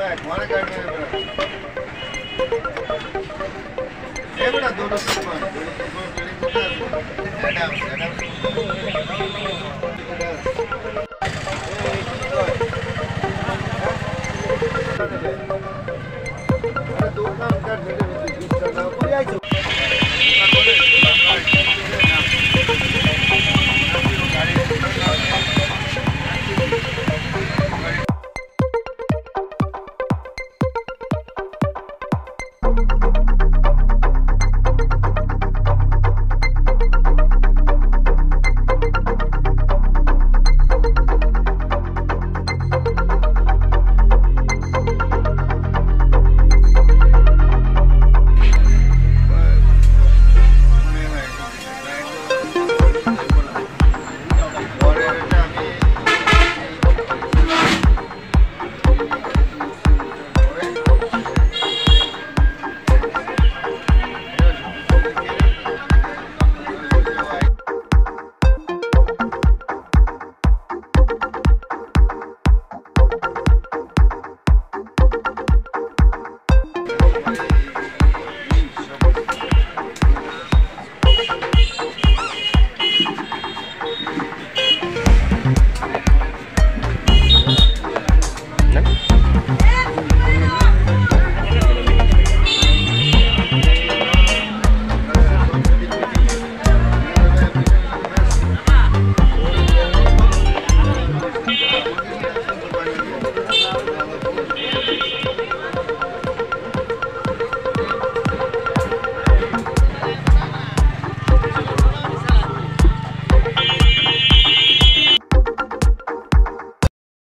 है घोड़े काटने में ये बड़ा दोनों सुपर दोनों सुपर बिल्डिंग कितना एडम एडम दो